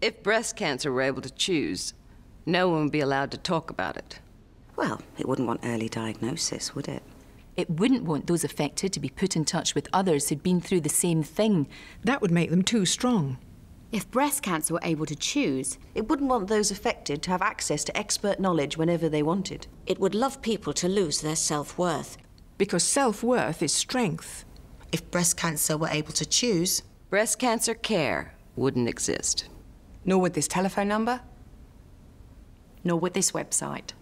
If breast cancer were able to choose, no one would be allowed to talk about it. Well, it wouldn't want early diagnosis, would it? It wouldn't want those affected to be put in touch with others who'd been through the same thing. That would make them too strong. If breast cancer were able to choose, It wouldn't want those affected to have access to expert knowledge whenever they wanted. It would love people to lose their self worth. Because self worth is strength. If breast cancer were able to choose, Breast cancer care wouldn't exist. Nor would this telephone number. nor would this website.